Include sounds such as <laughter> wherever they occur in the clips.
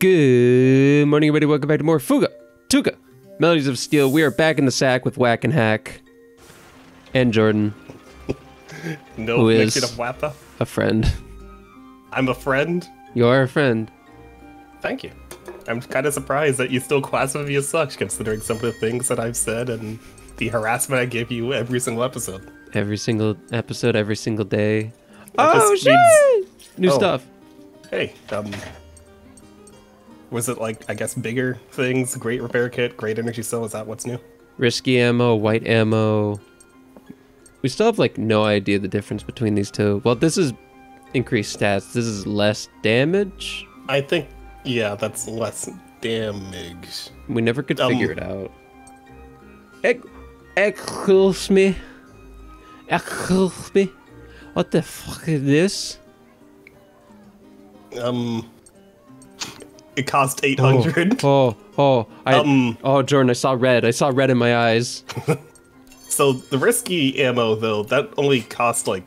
Good morning, everybody. Welcome back to more Fuga, Tuga, Melodies of Steel. We are back in the sack with Whack and Hack and Jordan, <laughs> No Who is- of Wappa. a friend. I'm a friend. You're a friend. Thank you. I'm kind of surprised that you still classify me as such, considering some of the things that I've said and the harassment I give you every single episode. Every single episode, every single day. That oh, shit! means- New Oh. stuff. Hey, um, was it like I guess bigger things? Great repair kit, great energy cell. Is that what's new? Risky ammo, white ammo. We still have, like, no idea the difference between these two. Well, this is increased stats. This is less damage. I think, yeah, that's less damage. We never could Um, figure it out. Ex- Excuse me. Excuse me. What the fuck is this? Um, it cost 800. Oh, oh, I, Um. oh, Jordan, I saw red. I saw red in my eyes. <laughs> So the risky ammo though, that only cost like,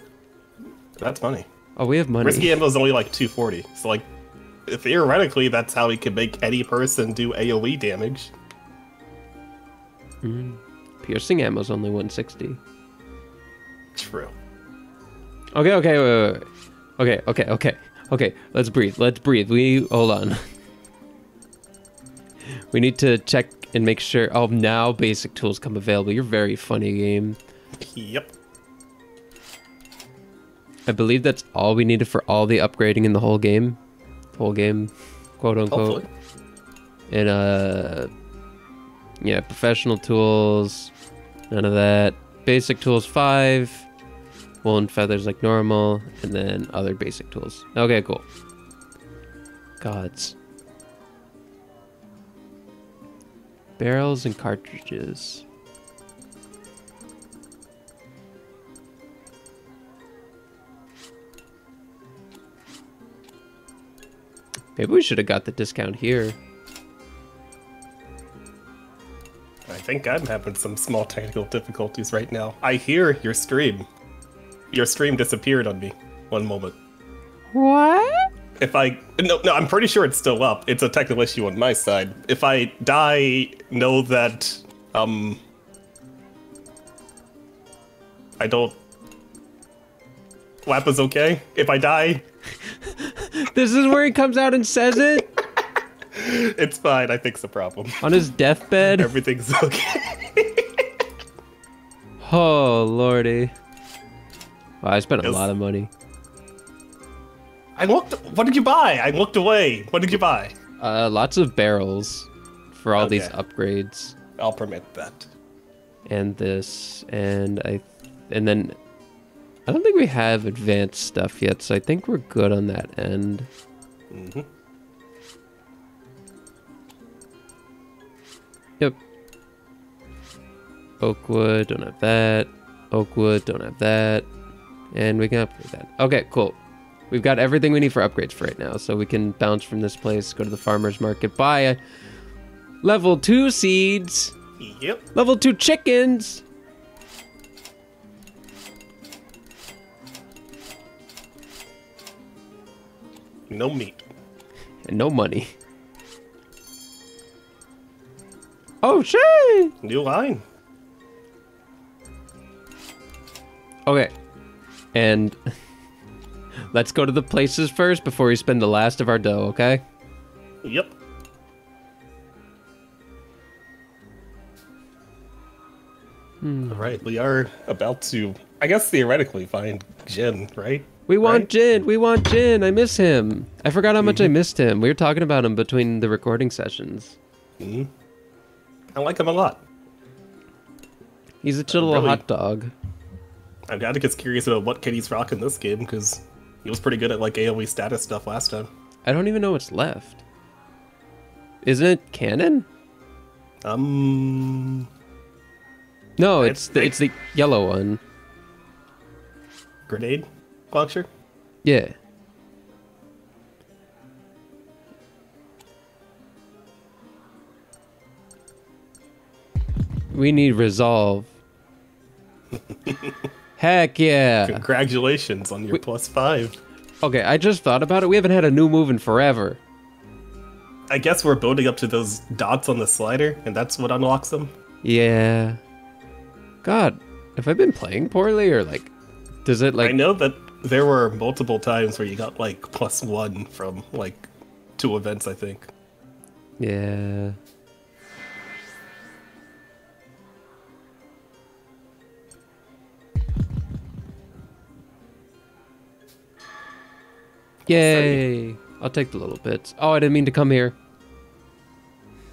that's money. Oh, we have money. Risky ammo is only like 240. So like, theoretically, that's how we can make any person do AOE damage. Piercing ammo's only 160. True. Okay, okay, wait, wait, wait. Okay, okay, okay. Okay, let's breathe. Let's breathe. We hold on. <laughs> we need to check and make sure. Oh, now basic tools come available. You're very funny, game. Yep. I believe that's all we needed for all the upgrading in the whole game. Whole game, quote unquote. Hopefully. And uh yeah, professional tools, none of that. Basic tools five, wool and feathers like normal, and then other basic tools. Okay, cool. Gods. Barrels and cartridges. Maybe we should have got the discount here. I think I'm having some small technical difficulties right now. I hear your stream. Your stream disappeared on me. One moment. What? If I no no, I'm pretty sure it's still up. It's a technical issue on my side. If I die, know that um I don't Lap is okay. If I die, <laughs> This is where he comes out and says it <laughs> it's fine. I fixed the problem. on his deathbed. <laughs> Everything's okay. Oh lordy! Wow, I spent a lot of money. I looked. What did you buy? I looked away. What did you buy? Uh, lots of barrels for all these upgrades, I'll permit that. and this, and I, and then I don't think we have advanced stuff yet, so I think we're good on that end. hmm Yep. Oakwood, don't have that. Oakwood, don't have that. And we can upgrade that. Okay, cool. We've got everything we need for upgrades for right now, so we can bounce from this place, go to the farmer's market, buy a level 2 seeds, Yep. level 2 chickens. No meat. And no money. Oh shit! New line. Okay. And let's go to the places first before we spend the last of our dough, okay? Yep. All right, we are about to, I guess theoretically, find Jin, right? We want Right? Jin. We want Jin. I miss him. I forgot how much I missed him. We were talking about him between the recording sessions. hmm I like him a lot. He's a chill little really- hot dog. I'm kind of just curious about what Kitty's rocking this game because he was pretty good at like AOE status stuff last time. I don't even know what's left. Isn't it canon? Um, No, it's the, it's the yellow one. grenade launcher. Yeah. We need resolve. <laughs> Heck yeah. Congratulations on your plus five. Okay, I just thought about it. We haven't had a new move in forever. I guess we're building up to those dots on the slider, and that's what unlocks them. Yeah. God, have I been playing poorly or like does it like I know that there were multiple times where you got like plus one from like two events, I think. Yeah. Yay! I'll take the little bits. Oh, I didn't mean to come here.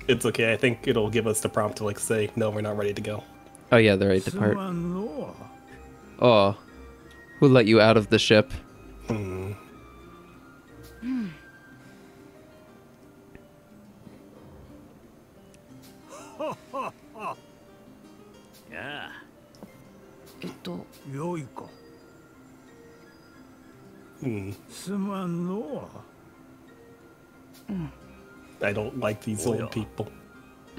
It's okay. I think it'll give us the prompt to like say, no, we're not ready to go. Oh yeah, the right depart. すまんの Oh, who let you out of the ship? Hmm. <laughs> Yeah. えっとよいか Hmm. すまんの I don't like these Oh, yeah. old people.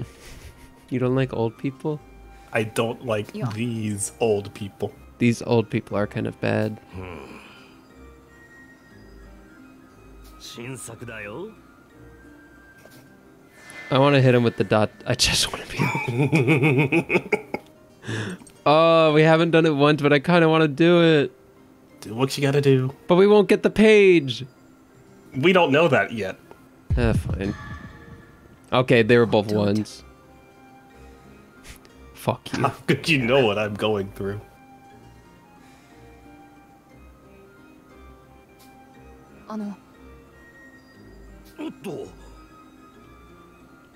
<laughs> You don't like old people? I don't like Yeah. these old people. These old people are kind of bad. 新作だよ I want to hit him with the dot. I just want to be. <laughs> oh, we haven't done it once, but I kind of want to do it. do what you gotta do. But we won't get the page. We don't know that yet. Ah, fine. Okay, they were both ones. Fuck you. <laughs> How could you know what I'm going through?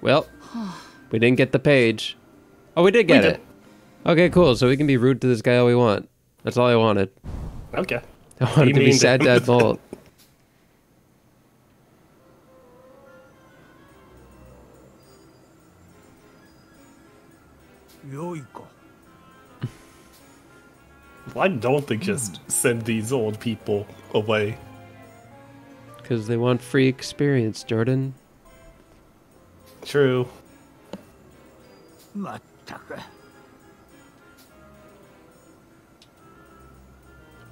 Well, <sighs> we didn't get the page. Oh, we did get we it. Okay, cool. So we can be rude to this guy all we want. That's all I wanted. Okay. I wanted to be Sad Dad Vault. <laughs> Why don't they just send these old people away? Because they want free experience, Jordan. True.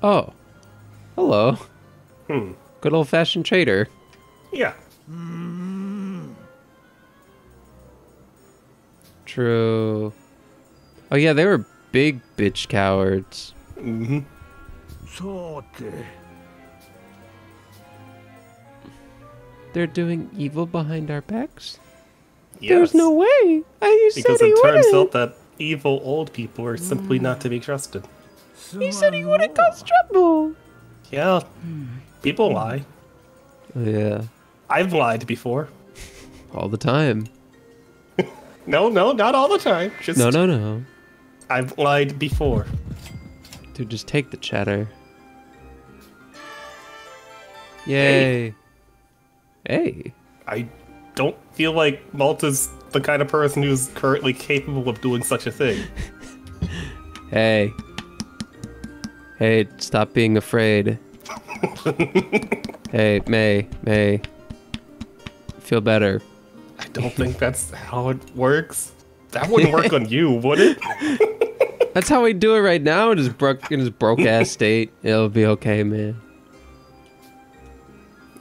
Oh. Hello. Hmm. Good old fashioned trader. Yeah. True. Oh, yeah, they were big bitch cowards. Mm hmm. さて They're doing evil behind our backs? Yes. There's no way. I you because said he it turns wouldn't. out that evil old people are simply not to be trusted. He said he wouldn't cause trouble. Yeah, people lie. Yeah. I've lied before. All the time. <laughs> no, no, not all the time. Just no, no, no. I've lied before. Dude, just take the chatter. Yay. Hey. hey. I don't feel like Malta's the kind of person who's currently capable of doing such a thing. <laughs> hey. Hey, stop being afraid. <laughs> hey, Mei, Mei. Feel better. I don't think that's how it works. That wouldn't work on you, would it? <laughs> That's how we do it right now in his broke in his broke ass state. It'll be okay, man.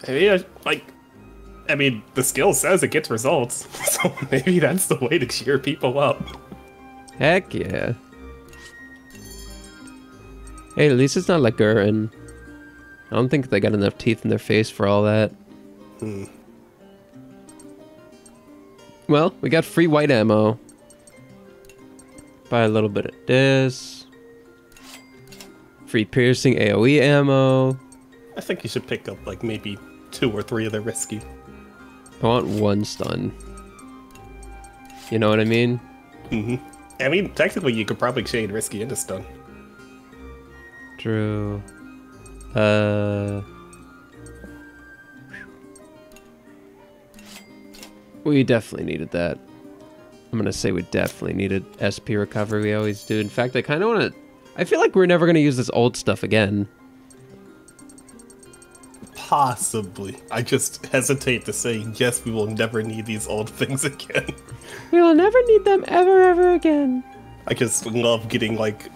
I mean, I- like, I mean, the skill says it gets results, <laughs> so maybe that's the way to cheer people up. Heck yeah. Hey, at least it's not like Gurren. I don't think they got enough teeth in their face for all that. Hmm. Well, we got free white ammo. Buy a little bit of this. Free piercing AoE ammo. I think you should pick up like maybe two or three of the risky. I want one stun. You know what I mean? Mm-hmm. I mean, technically, you could probably chain risky into stun. True. Uh. We definitely needed that. I'm gonna say we definitely needed SP recovery. We always do. In fact, I kind of want to. I feel like we're never gonna use this old stuff again. Possibly. I just hesitate to say yes. We will never need these old <laughs> things again. We will never need them ever, ever again. I just love getting like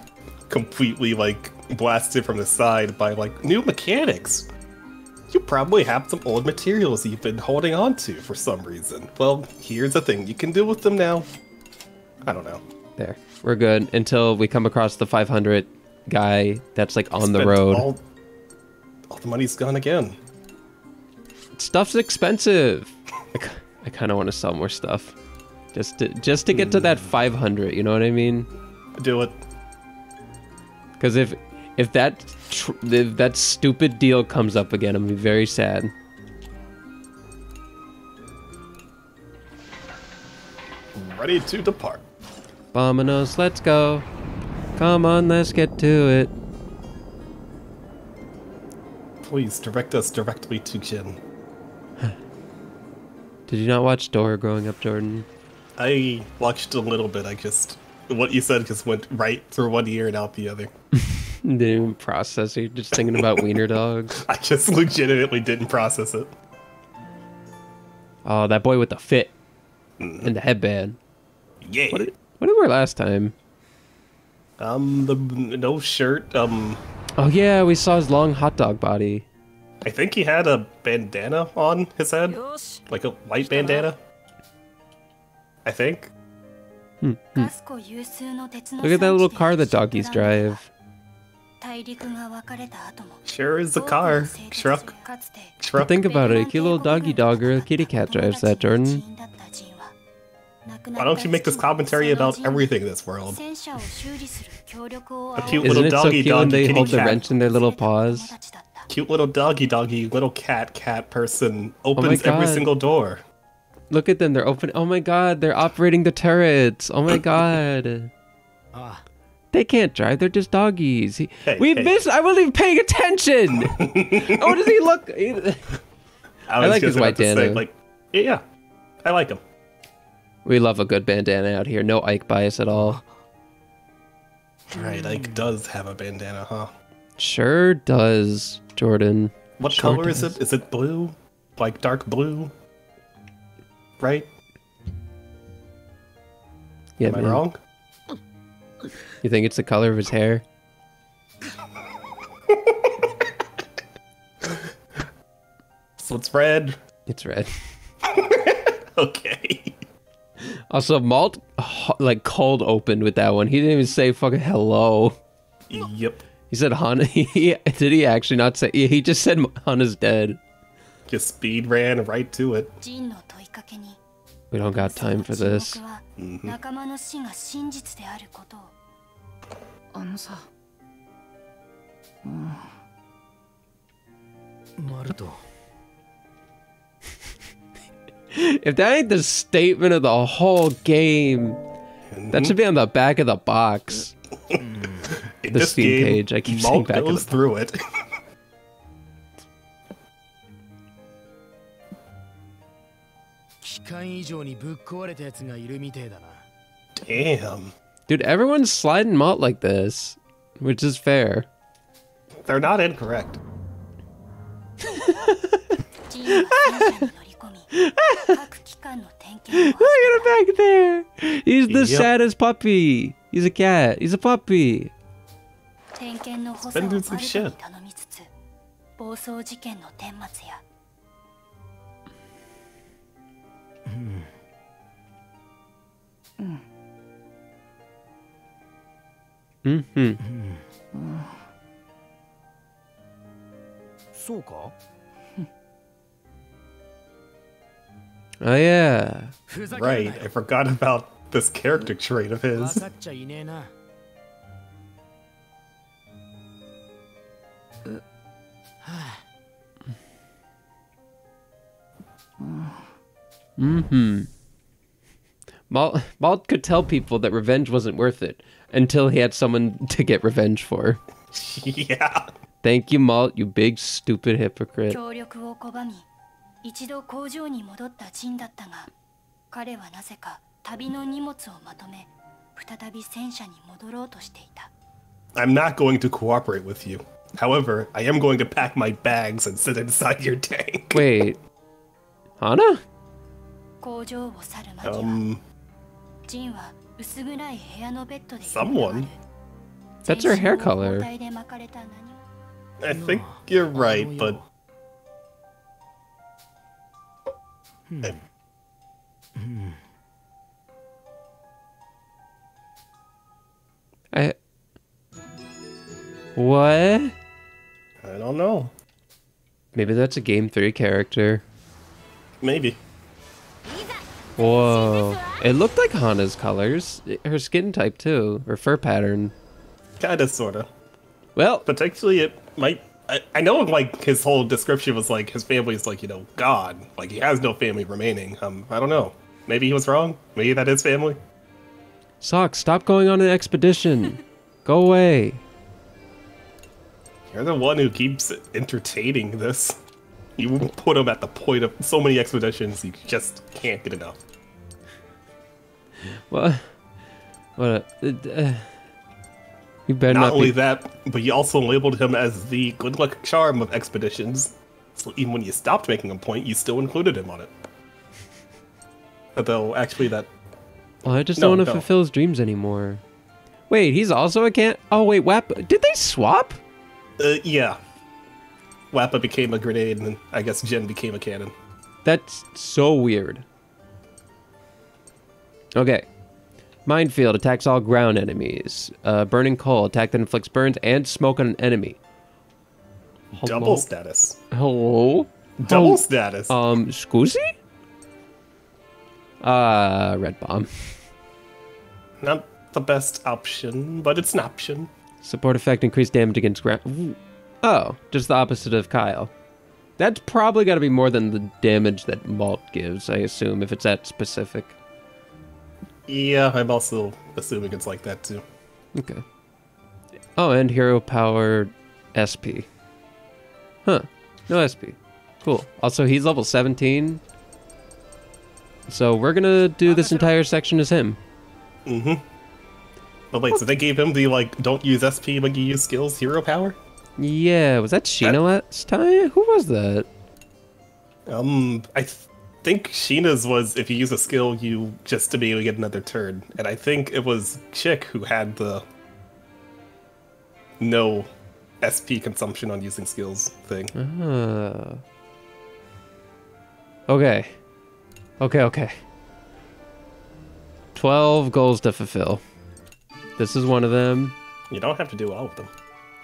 completely like blasted from the side by like new mechanics. You probably have some old materials you've been holding on to for some reason. Well, here's the thing. You can deal with them now. I don't know. There. We're good until we come across the 500 guy that's like on the road. All, all the money's gone again. Stuff's expensive. I kind of want to sell more stuff. Just to, just to get to that hmm. 500, you know what I mean? Do it. Because if if that tr- if that stupid deal comes up again, I'm gonna be very sad. Ready to depart. Vamonos, let's go. Come on, let's get to it. Please direct us directly to Jin. <sighs> Did you not watch Dora growing up, Jordan? I watched a little bit. I just what you said just went right through one ear and out the other. <laughs> didn't process it. Just thinking about wiener dogs. <laughs> I just legitimately didn't process it. Oh, that boy with the fit mm-hmm. and the headband. Yeah. What did, what did we wear last time? Um, the no shirt. Um. Oh yeah, we saw his long hot dog body. I think he had a bandana on his head, like a white bandana. I think. Hmm, hmm. Look at that little car that doggies drive. Sure is the car. Truck. Truck. Think about it. A cute little doggy dog or a kitty cat drives that, Jordan. Why don't you make this commentary about everything in this world? a cute Isn't little doggy so doggy when they hold cat. the wrench in their little paws? Cute little doggy doggy little cat cat person oh opens oh every single door. Look at them, they're open. Oh my god, they're operating the turrets. Oh my <coughs> god. Ah. They can't drive. They're just doggies. He, Hey, we hey. missed. I wasn't even paying attention. <laughs> oh, does he look? I, was like his white about to say, bandana. like, yeah, yeah, I like him. we love a good bandana out here. No Ike bias at all. Right, Ike mm. does have a bandana, huh? Sure does, Jordan. What Sure color is it? Is it blue? Like dark blue? Right? Yeah, Am I wrong? You think it's the color of his hair? so it's red. It's red. <laughs> okay. Also, Malt like cold opened with that one. He didn't even say fucking hello. Yep. He said Hanna. <laughs> He, did he actually not say? He just said Hanna's dead. Just speed ran right to it. We don't got time for this. 沈黙は仲間の死が真実であることをあのさマルト <laughs> If that ain't the statement of the whole game, that should be on the back of the box. In The this Steam game, page, I keep saying Malt back of goes the- through it. <laughs> 機関以上にぶっ壊れたやつがいるみてえだな Damn. Dude, everyone's sliding Malt like this, which is fair. They're not incorrect. ジンは戦車に乗り込み各機関の点検を Look at him back there. He's the Yep. saddest puppy. He's a cat. He's a puppy. 点検の補佐を Been バ doing ル some ト shit. に頼みつつ暴走事件の顛末や hmm そうか Oh yeah. ふざけるな Right. よ I forgot about this character trait of 分 his. <laughs> Mm-hmm. Malt, Malt could tell people that revenge wasn't worth it until he had someone to get revenge for. <laughs> yeah. Thank you, Malt, you big stupid hypocrite. I'm not going to cooperate with you However, I am going to pack my bags and sit inside your tank Wait Hanna? Um, someone. That's her hair color. I think you're right, but. I. What? I don't know. Maybe that's a game three character. Maybe. Whoa. It looked like Hanna's colors. Her skin type, too. Her fur pattern. Kinda, sorta. Well, Potentially, it might. I, I know, like, his whole description was like his family's like, you know, God. Like, he has no family remaining. Um, I don't know. Maybe he was wrong. Maybe that is family. Sock, stop going on an expedition. Go away. You're the one who keeps entertaining this. You put him at the point of so many expeditions, you just can't get enough. What? What? Uh, you better Not not, only be. that, but you also labeled him as the good luck charm of expeditions. So even when you stopped making a point, you still included him on it. Although, actually, that Well, I just No, don't want to no. fulfill his dreams anymore. Wait, he's also a can. Oh wait, Wap. Did they swap? Uh, yeah. Wappa became a grenade, and then I guess Jin became a cannon. That's so weird. Okay. Minefield attacks all ground enemies. Uh, burning coal attack that inflicts burns and smoke on an enemy. Hello? Double status. Hello? Double status. Um, Scusi? Uh, red bomb. Not the best option, but it's an option. Support effect increased damage against ground. Oh, just the opposite of Kyle. That's probably got to be more than the damage that Malt gives, I assume, if it's that specific. Yeah, I'm also assuming it's like that too. Okay. Oh, and hero power SP. Huh. No SP. Cool. Also, he's level 17. So we're gonna do this entire section as him. Mm-hmm. But wait, so they gave him the like, don't use SP when you use skills hero power? Yeah, was that Sheena last time? Who was that? Um, I th- think Sheena's was if you use a skill, you just immediately get another turn, and I think it was Chick who had the no SP consumption on using skills thing. Uh. Okay. Okay, okay. 12 goals to fulfill. This is one of them. You don't have to do all of them.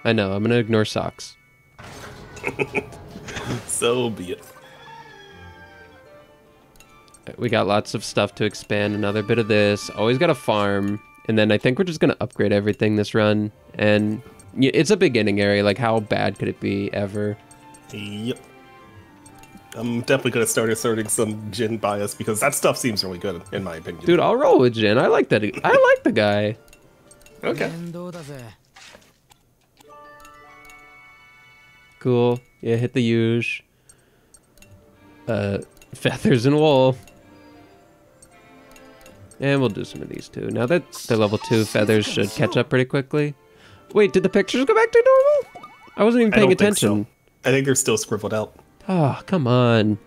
I know, I'm gonna ignore socks. <laughs> So be it we got lots of stuff to expand. Another bit of this. Always got a farm. And then I think we're just going to upgrade everything this run. And it's a beginning area. Like, how bad could it be ever? Yep. I'm definitely going to start asserting some Jin bias because that stuff seems really good, in my opinion. Dude, I'll roll with Jin. I like that. I like the guy. Okay. Cool. Yeah, hit the huge. Uh, <laughs> feathers and wool. And we'll do some of these too. Now that they're level two, feathers should catch up pretty quickly. Wait, did the pictures go back to normal? I wasn't even I paying don't think so. attention. I think they're still scribbled out. Oh, come on.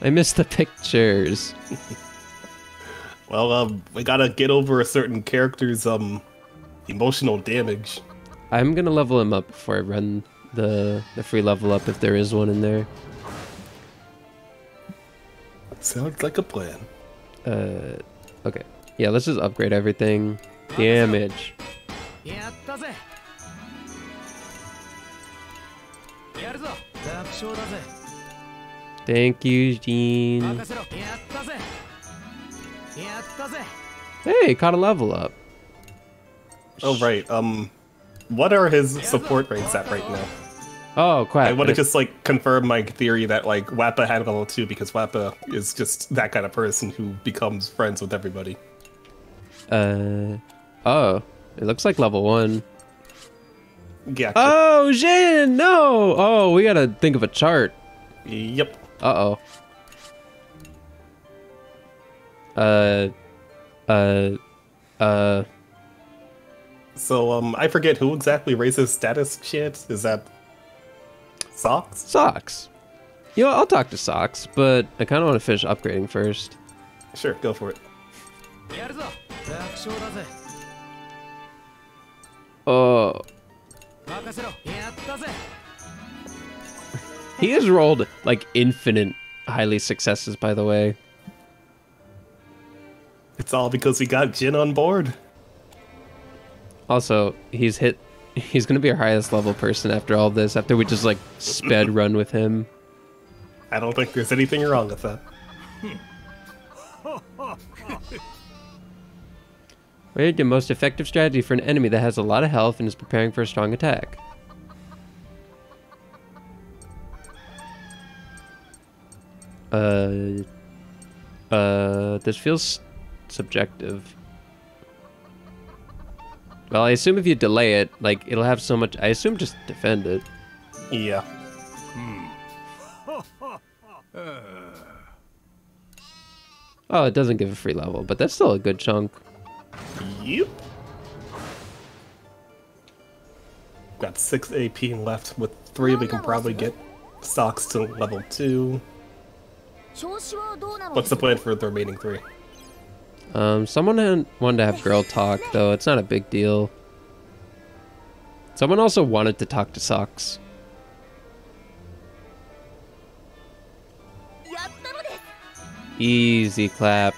I missed the pictures. <laughs> Well, um, we gotta get over a certain character's um emotional damage. I'm gonna level him up before I run the the free level up if there is one in there. Sounds like a plan. Uh, Okay. Yeah, let's just upgrade everything. Damage. Thank you, Jean. Hey, caught a level up. Oh, right. Um, what are his support rates at right now? Oh, quack. I want to just like confirm my theory that like Wappa had level two because Wappa is just that kind of person who becomes friends with everybody. Uh, oh, it looks like level one. Yeah. Oh, Jin, no! Oh, we gotta think of a chart. Yep. Uh oh. Uh, uh, uh. So um, I forget who exactly raises status shit. Is that Socks? Socks. You know, I'll talk to Socks, but I kind of want to finish upgrading first. Sure, go for it. Oh. <laughs> he has rolled, like, infinite highly successes, by the way. It's all because we got Jin on board. Also, he's hit He's gonna be our highest level person after all this. After we just like sped <laughs> run with him. I don't think there's anything wrong with that. <laughs> Raid the most effective strategy for an enemy that has a lot of health and is preparing for a strong attack. Uh, uh, this feels subjective. Well, I assume if you delay it, like, it'll have so much... I assume just defend it. Yeah. Hmm. oh, it doesn't give a free level, but that's still a good chunk. Yep. Got 6 AP left. With 3, we can probably get stocks to level 2. What's the plan for the remaining 3? Um, someone wanted to have girl talk, though. It's not a big deal. Someone also wanted to talk to Socks. Easy clap.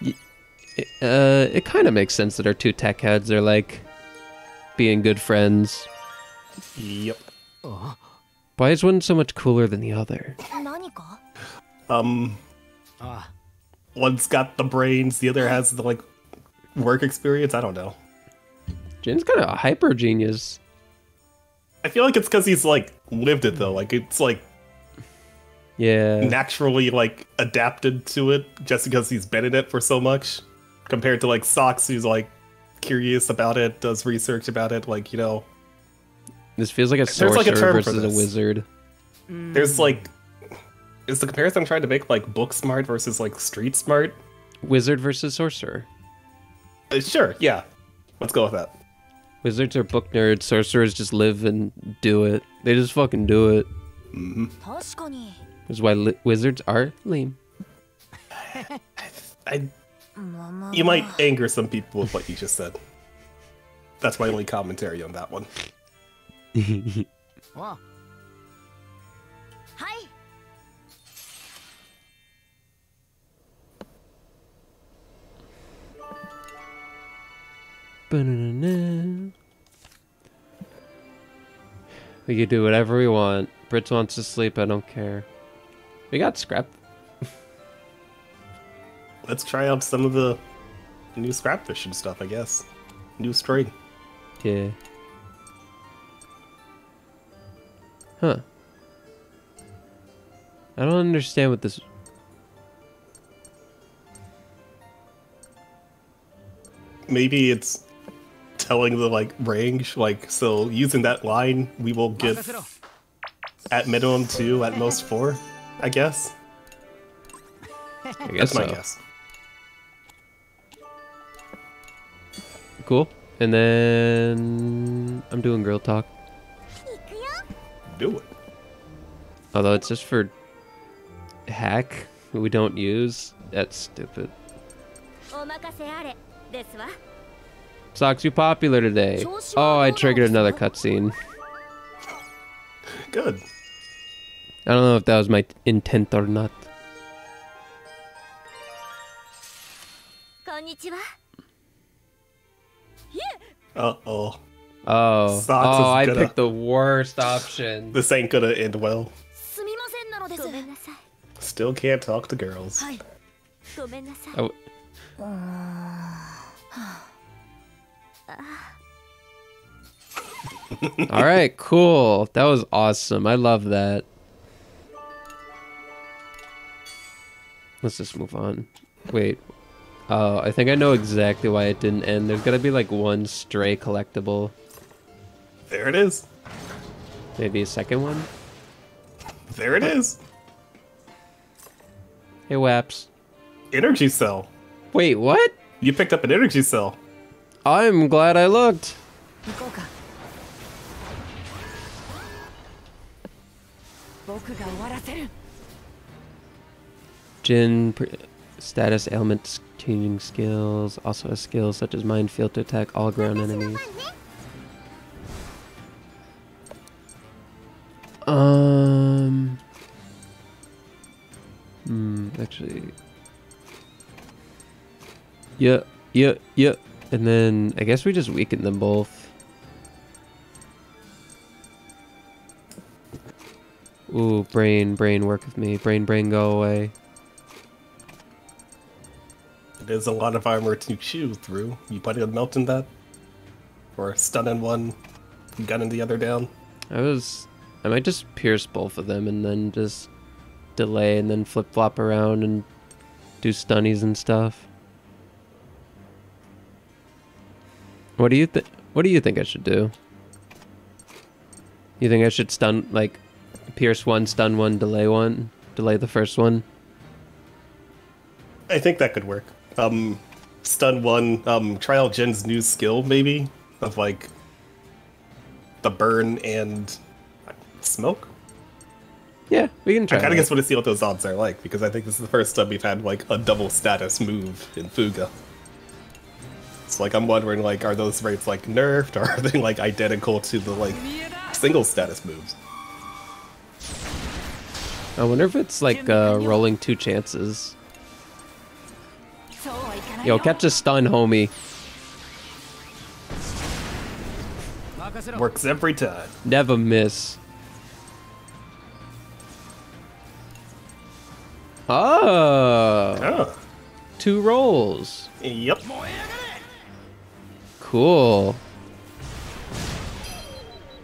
It, uh, it kind of makes sense that our two tech heads are like being good friends. Yep. Why is one so much cooler than the other? Um. Ah. Uh one's got the brains, the other has the like work experience. I don't know. Jin's kind of a hyper genius. I feel like it's because he's like lived it though. Like it's like Yeah. naturally like adapted to it just because he's been in it for so much, compared to like Socks, who's like curious about it, does research about it. Like you know, This feels like a There's, like, a term versus a this. wizard. Mm. there's like is the comparison I'm trying to make like book smart versus like street smart? Wizard versus sorcerer. Uh, sure, yeah. Let's go with that. Wizards are book nerds. Sorcerers just live and do it. They just fucking do it. Mm-hmm. Why li- wizards are lame. I, you might anger some people with what you just said. That's my only commentary on that one. <laughs> <laughs> We can do whatever we want. Britz wants to sleep. I don't care. We got scrap. <laughs> Let's try out some of the new scrapfish and stuff, I guess. New string. Yeah. Huh. I don't understand what this. Maybe it's telling the like range, like so using that line, we will get at minimum two, at most four, I guess. I guess That's my so. guess. Cool. And then I'm doing girl talk. Do it. Although it's just for hack we don't use. That's stupid. Socks, you popular today. Oh, I triggered another cutscene. Good. I don't know if that was my intent or not. Uh-oh. Oh. Oh, I gonna... picked the worst option. <laughs> this ain't gonna end well. Still can't talk to girls. Oh. <laughs> all right, cool. That was awesome. I love that. Let's just move on. Wait. Oh, I think I know exactly why it didn't end. There's gotta be like one stray collectible. There it is. Maybe a second one? There it is. Hey, Waps. Energy cell. Wait, what? You picked up an energy cell. I'm glad I looked. Jin status ailments changing skills also has skills such as minefield to attack all ground enemies. Um. Hmm. Actually. Yeah. Yeah. Yeah. And then I guess we just weaken them both. Ooh, brain, brain, work with me. Brain, brain, go away. It is a lot of armor to chew through. You putting a melt in that? Or stunning one, gunning the other down? I was. I might just pierce both of them and then just delay and then flip flop around and do stunnies and stuff. What do you think? What do you think I should do? You think I should stun like pierce one, stun one, delay one, delay the first one? I think that could work. Um, stun one. Um, try out Jin's new skill maybe of like the burn and smoke. Yeah, we can try. I kind of just want to see what those odds are like because I think this is the first time we've had like a double status move in Fuga rates. Like I'm wondering, like, are those rates like nerfed, or <laughs> are they like identical to the like single status moves? I wonder if it's like uh, rolling two chances. Yo, catch a stun, homie. Works every time. Never miss. Oh. oh. Two rolls. Yep. Cool.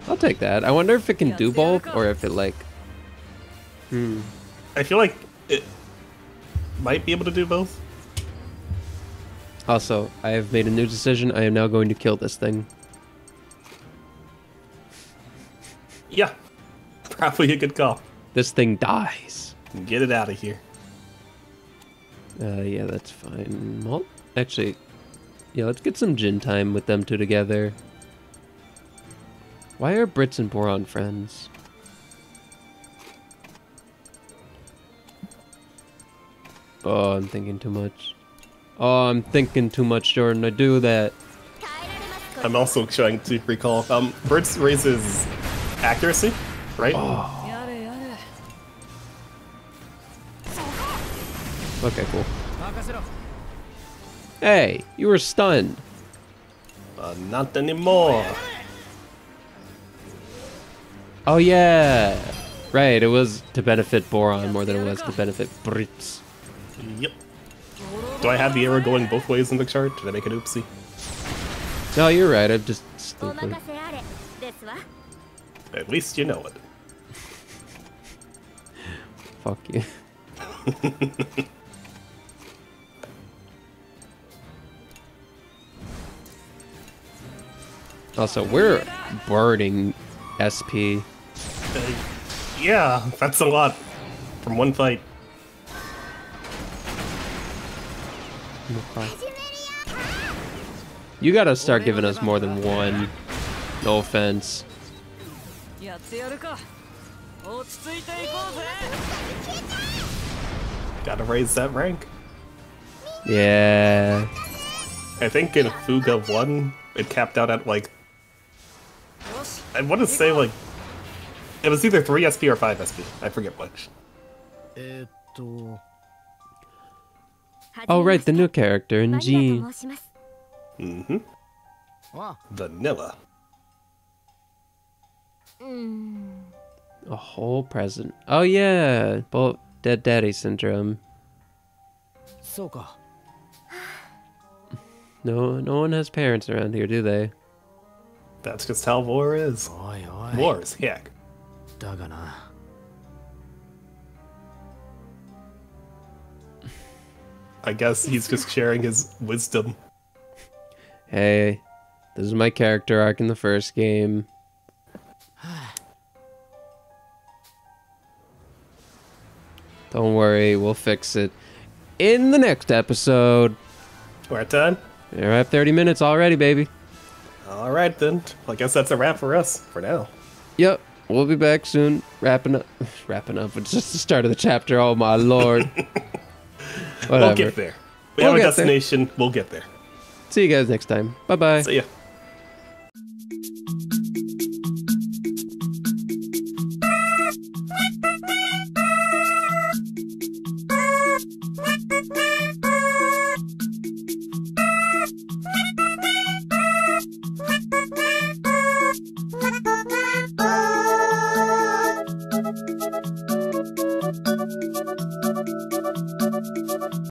I'll take that. I wonder if it can do both or if it like. Hmm. I feel like it might be able to do both. Also, I have made a new decision. I am now going to kill this thing. Yeah, <laughs> probably a good call. This thing dies. Get it out of here. Uh, yeah, that's fine. Well, actually, yeah, let's get some Jin time with them two together. Why are Britz and Boron friends? Oh, I'm thinking too much. Oh, I'm thinking too much, Jordan. I do that. I'm also trying to recall. Um, Britz raises accuracy, right? Oh. Okay, cool. Hey, you were stunned. Uh, not anymore. Oh yeah. Right, it was to benefit Boron more than it was to benefit Britz. Yep. Do I have the arrow going both ways in the chart? Did I make an oopsie? No, you're right. I'm just stupid. At least you know it. Fuck you. <laughs> Also, we're burning SP. Uh, yeah, that's a lot from one fight. You gotta start giving us more than one. No offense. Gotta raise that rank. Yeah. I think in Fuga 1, it capped out at like I want to say like it was either three SP or five SP. I forget which. Oh right, the new character in G. Mm-hmm. Vanilla. A whole present. Oh yeah, well, dead daddy syndrome. No, no one has parents around here, do they? That's just how war is. Oi, oi. War is heck. Dagana. I guess he's just <laughs> sharing his wisdom. Hey, this is my character arc in the first game. <sighs> Don't worry, we'll fix it in the next episode. We're at 10? We're at 30 minutes already, baby. Alright then. Well, I guess that's a wrap for us for now. Yep, we'll be back soon. Wrapping up. <laughs> Wrapping up. It's just the start of the chapter. Oh my lord. <laughs> Whatever. We'll get there. We We'll have a get there. destination. We'll get there. See you guys next time. Bye bye. See ya.